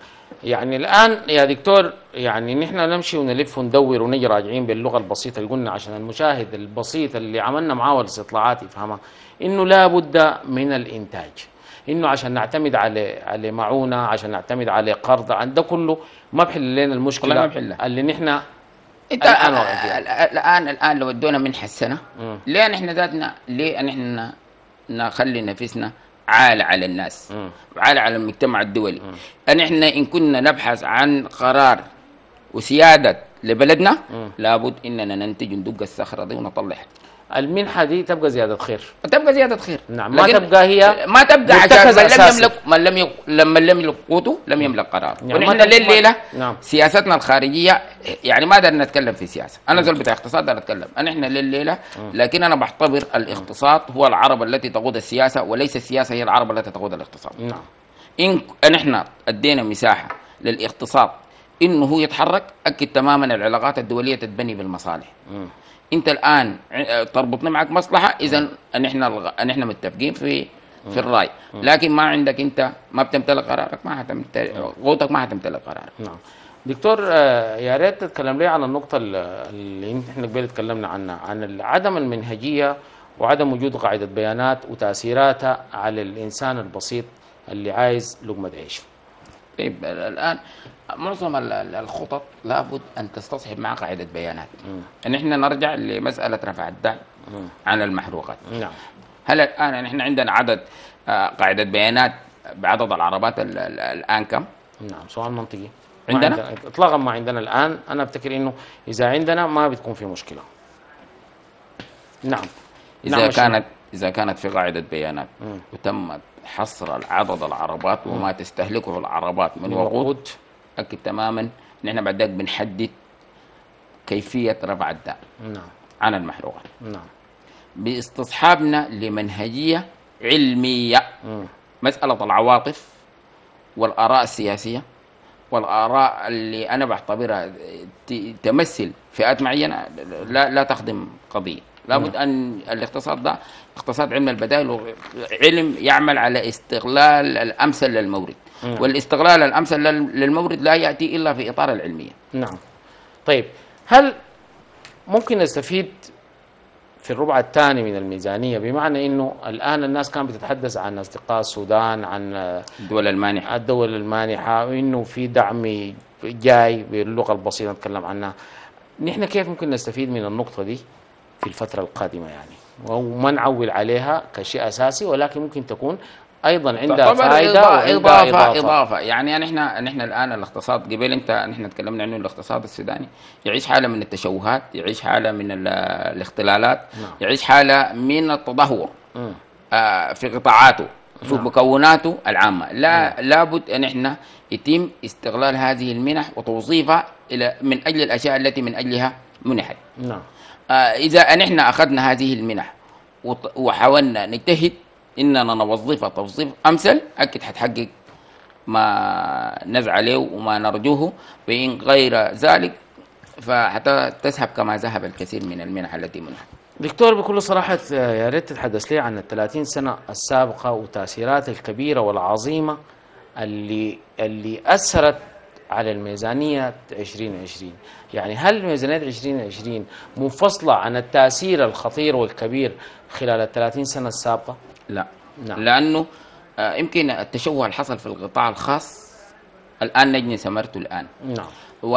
يعني الآن يا دكتور يعني نحن نمشي ونلف وندور ونجي راجعين باللغة البسيطة اللي قلنا عشان المشاهد البسيط اللي عملنا معاه الاستطلاعات يفهمها إنه لا بد من الإنتاج إنه عشان نعتمد على على معونة عشان نعتمد على قرض ده كله ما بحل لنا والله المشكلة ما بحلها. اللي نحن إنت الآن الان واقع فيها. الآن الآن لو ادونا منحة السنة. ليه نحن ذاتنا ليه نحن نخلي نفسنا عالة على الناس. وعالة على المجتمع الدولي. أن إحنا إن كنا نبحث عن قرار وسيادة لبلدنا لابد إننا ننتج ندق الصخرة دي ونطلعها. المنحة دي تبقى زيادة خير. تبقى زيادة خير. نعم، ما تبقى هي ما تبقى عشان من لم. يملك من لم يق... لما لم يملك قوته لم يملك قرار. ما ونحن لليلة نعم. سياستنا الخارجية يعني ما قدرنا نتكلم في سياسة. أنا زول بتاع اقتصاد أنا أتكلم. انا إحنا لليله لكن أنا بعتبر الاقتصاد هو العرب التي تقود السياسة وليس السياسة هي العرب التي تقود الاقتصاد. نعم. إن ان إحنا أدينا مساحة للاقتصاد إنه هو يتحرك أكد تماما العلاقات الدولية تتبني بالمصالح. مم. انت الان تربطني معك مصلحة اذا ان إحنا الغ- ان إحنا متفقين في في الرأي. لكن ما عندك انت ما بتمتلك قرارك ما هتمتلك قوتك ما هتمتلك قرارك. نعم. دكتور آه، يا ريت تتكلم لي عن النقطة ال- اللي إحنا قبل تكلمنا عنها عن عدم المنهجية وعدم وجود قاعدة بيانات وتأثيراتها على الإنسان البسيط اللي عايز لقمة عيش. طيب الآن معظم ال- ال- الخطط لابد أن تستصحب معها قاعدة بيانات إن إحنا نرجع لمسألة رفع الدعم عن المحروقات نعم هل الآن نحن عندنا عدد آه، قاعدة بيانات بعدد العربات ال- ال- الآن كم؟ نعم سؤال منطقي. ما عندنا؟ اطلاقا ما عندنا الآن أنا أفتكر إنه إذا عندنا ما بتكون في مشكلة. نعم. إذا نعم كانت إذا كانت في قاعدة بيانات. وتم حصر عدد العربات وما تستهلكه العربات من وقود وقود اكد تماما إن إحنا بعد ذلك بنحدد كيفية رفع الدعم نعم. عن المحروقات. نعم. باستصحابنا لمنهجية علمية. مم. مسألة العواطف والآراء السياسية والآراء اللي أنا بعتبرها تمثل فئات معينة لا لا تخدم قضية. لابد أن الاقتصاد ده اقتصاد علم البدائل علم يعمل على استغلال الأمثل للمورد. نعم. والاستغلال الأمثل لل- للمورد لا يأتي إلا في إطار العلمية. نعم. طيب هل ممكن نستفيد في الربع الثاني من الميزانية؟ بمعنى أنه الآن الناس كانت بتتحدث عن أصدقاء السودان عن الدول المانحة. الدول المانحة وأنه في دعم جاي باللغة البسيطة نتكلم عنها. نحن كيف ممكن نستفيد من النقطة دي في الفترة القادمة يعني؟ وما نعول عليها كشيء أساسي ولكن ممكن تكون أيضا عندها فائدة إضافة, إضافة, إضافة. يعني نحن نحن الآن الاقتصاد قبل أنت نحن تكلمنا عنه الاقتصاد السوداني. يعيش حالة من التشوهات يعيش حالة من ال- الاختلالات نعم. يعيش حالة من التدهور. آه، في قطاعاته في نعم. مكوناته العامة. لا لابد أن إحنا يتم استغلال هذه المنح وتوظيفها إلى من أجل الأشياء التي من أجلها منحت. نعم. آه، إذا نحن أخذنا هذه المنح وحاولنا نجتهد إننا نوظفها توظيف أمثل. أكيد حتحقق ما نزعى له وما نرجوه وإن غير ذلك فحتى تذهب كما ذهب الكثير من المنح التي منحت. دكتور بكل صراحة آه، يا ريت تتحدث لي عن ال 30 سنة السابقة وتأثيرات الكبيرة والعظيمة اللي اللي أثرت على الميزانية 2020 يعني هل ميزانية 2020 منفصلة عن التأثير الخطير والكبير خلال ال 30 سنة السابقة؟ لا نعم. لأنه آه، يمكن التشوه اللي حصل في القطاع الخاص الآن نجني ثمرته الآن نعم و...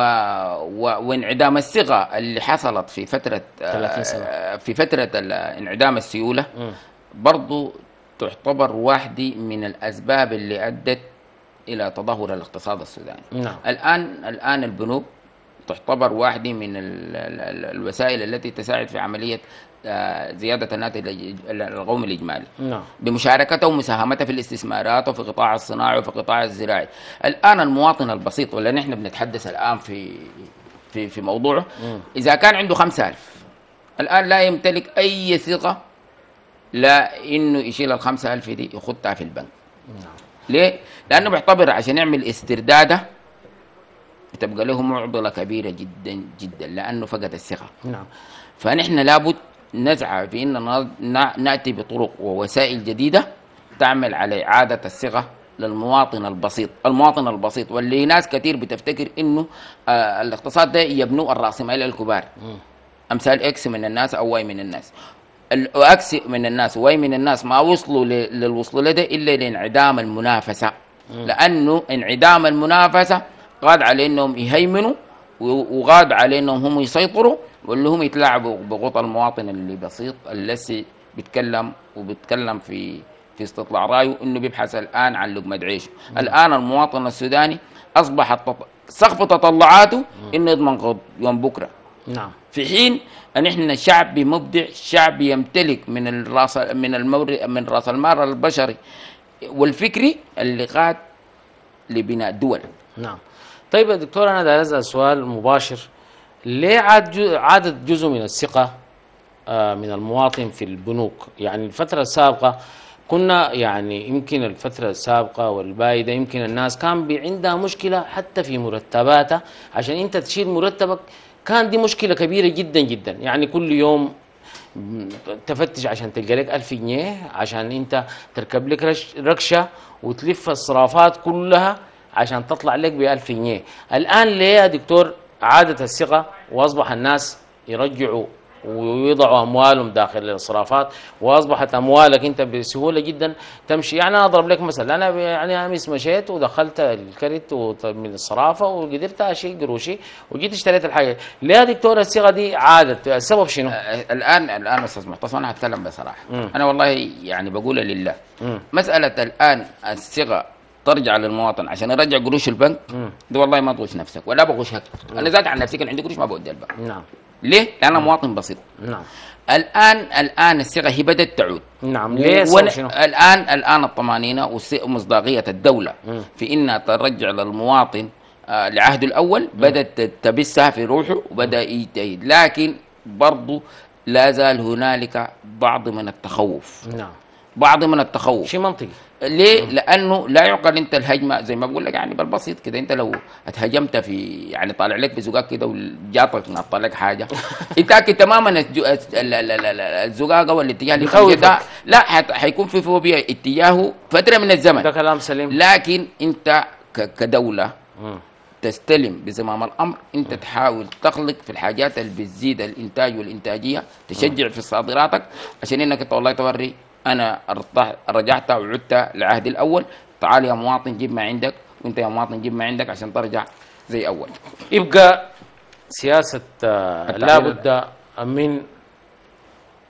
و... وانعدام الثقة اللي حصلت في فترة 30 سنة. آه، في فترة ال- انعدام السيولة مم. برضو تعتبر واحدة من الأسباب اللي أدت إلى تدهور الاقتصاد السوداني نعم الآن الآن البنوك تعتبر واحدة من ال- ال- ال- الوسائل التي تساعد في عملية آه، زيادة الناتج القومي الإجمالي. نعم. بمشاركته ومساهمته في الاستثمارات وفي القطاع الصناعي وفي القطاع الزراعي. الآن المواطن البسيط ولا نحن بنتحدث الآن في في في موضوعه مم. إذا كان عنده خمسة ألف الآن لا يمتلك أي ثقة لا إنه يشيل الخمسة ألف دي يخطها في البنك. نعم. ليه؟ لأنه بيعتبر عشان يعمل استردادة بتبقى له معضلة كبيرة جدا جدا لأنه فقد الثقة. نعم. فنحن لابد في أن نأتي بطرق ووسائل جديدة تعمل على إعادة الثقة للمواطن البسيط. المواطن البسيط واللي ناس كثير بتفتكر إنه آه الاقتصاد ده يبنوه الراسماليه الكبار. أمثال X من الناس أو Y من الناس. ال X من الناس Y من الناس ما وصلوا للوصول ده إلا لانعدام المنافسة. لأنه انعدام المنافسة قاد على إنهم يهيمنوا و- وغاد على إنهم هم يسيطروا واللي هم يتلاعبوا بغطى المواطن اللي بسيط الذي بيتكلم وبيتكلم في في استطلاع رأيه إنه بيبحث الآن عن لقمة عيشه الآن المواطن السوداني أصبح سقف تطلعاته إنه يضمن يوم بكرة. نعم. في حين إن إحنا شعب مبدع شعب يمتلك من الراس من المورد من رأس المال البشري والفكري اللي قاد لبناء دول. نعم. طيب يا دكتور أنا داير أسأل سؤال مباشر. ليه عادت جزء من الثقة آه، من المواطن في البنوك؟ يعني الفترة السابقة كنا يعني يمكن الفترة السابقة والبايدة يمكن الناس كان عندها مشكلة حتى في مرتباتها. عشان أنت تشيل مرتبك كان دي مشكلة كبيرة جدا جدا. يعني كل يوم تفتش عشان تلقى لك 1000 جنيه عشان أنت تركب لك ركشة وتلف الصرافات كلها عشان تطلع لك ب 1000 جنيه الآن ليه يا دكتور عادت الثقة وأصبح الناس يرجعوا ويضعوا أموالهم داخل الصرافات وأصبحت أموالك أنت بسهولة جدا تمشي يعني أنا أضرب لك مثلا أنا ب- يعني امس مشيت ودخلت الكريت وط- من الصرافه وقدرت أشيل قروشي وجيت اشتريت الحاجة ليه دكتور الصيغه دي عادت السبب شنو؟ آه، الآن الآن أستاذ معتصم أنا هتكلم بصراحة مم. أنا والله يعني بقول لله مم. مسألة الآن الصيغه ترجع للمواطن عشان يرجع قروش البنك. دي والله ما تغش نفسك ولا بغشك أنا ذات عن نفسي كان عندي قروش ما بودي البنك. نعم. ليه؟ لأن أنا مواطن بسيط. نعم. الان الآن الصيغه هي بدأت تعود. نعم. ليه؟ ون-؟ الان الآن الطمأنينة ومصداقيه الدولة. مم. في إنها ترجع للمواطن آه، لعهده الأول. بدأت تبثها في روحه وبدأ يجتهد لكن برضه لا زال هنالك بعض من التخوف. نعم. بعض من التخوف. شيء منطقي. ليه؟ لأنه لا يعقل أنت الهجمة زي ما بقول لك يعني بالبسيط كده. أنت لو اتهجمت في يعني طالع لك بزقاق كده وجاتك نطلع لك حاجة. اتاكد تماما الزو- ال- ال- ال- ال- الزقاقه والاتجاه اللي ده. لا حيكون في فوبيا اتجاهه فترة من الزمن. ده كلام سليم. لكن أنت كدولة مم. تستلم بزمام الأمر. أنت تحاول تخلق في الحاجات اللي بتزيد الإنتاج والإنتاجية تشجع في صادراتك عشان إنك إنت والله توري أنا ارتح- رجعت وعدت لعهدي الأول. تعال يا مواطن جيب ما عندك وأنت يا مواطن جيب ما عندك عشان ترجع زي أول. يبقى سياسة آه، لابد من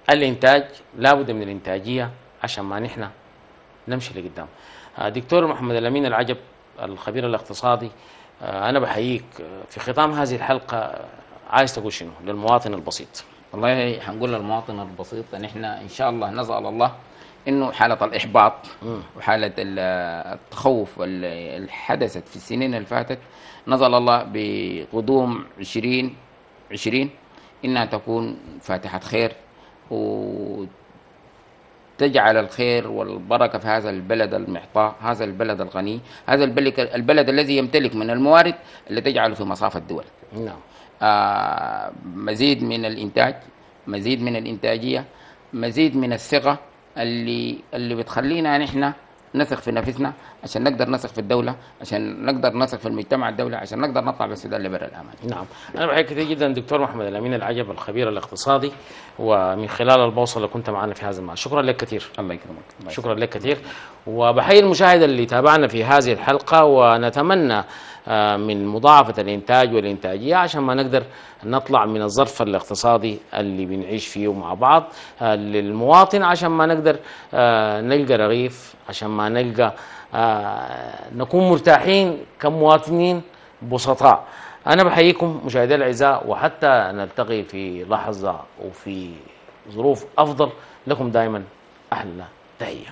الإنتاج لابد من الإنتاجية عشان ما نحن نمشي لقدام. آه، دكتور محمد الأمين العجب الخبير الاقتصادي آه، أنا بحييك في ختام هذه الحلقة عايز تقول شنو للمواطن البسيط؟ والله حنقول للمواطن البسيط إن إحنا إن شاء الله نسأل الله إنه حالة الإحباط وحالة ال- التخوف اللي حدثت في السنين اللي فاتت. نسأل الله بقدوم 20 20 إنها تكون فاتحة خير وتجعل الخير والبركة في هذا البلد المحطاء هذا البلد الغني هذا البلد البلد الذي يمتلك من الموارد اللي تجعله في مصاف الدول. نعم. مزيد من الإنتاج مزيد من الإنتاجية مزيد من الثقة اللي اللي بتخلينا نحن نثق في نفسنا عشان نقدر نثق في الدولة عشان نقدر نثق في المجتمع الدولي عشان نقدر نطلع بالسودان لبر الأمان. نعم. أنا بحييك كثير جدا دكتور محمد الأمين العجب الخبير الاقتصادي ومن خلال البوصلة كنت معنا في هذا المال. شكرا لك كثير. الله يكرمك. شكرا لك كثير. وبحيي المشاهد اللي تابعنا في هذه الحلقة ونتمنى آه، من مضاعفة الإنتاج والإنتاجية عشان ما نقدر نطلع من الظرف الاقتصادي اللي بنعيش فيه مع بعض آه، للمواطن عشان ما نقدر آه، نلقى رغيف عشان ما نلقى آه، نكون مرتاحين كمواطنين بسطاء. أنا بحييكم مشاهدي الأعزاء وحتى نلتقي في لحظة وفي ظروف أفضل لكم دائما أحلى تحية.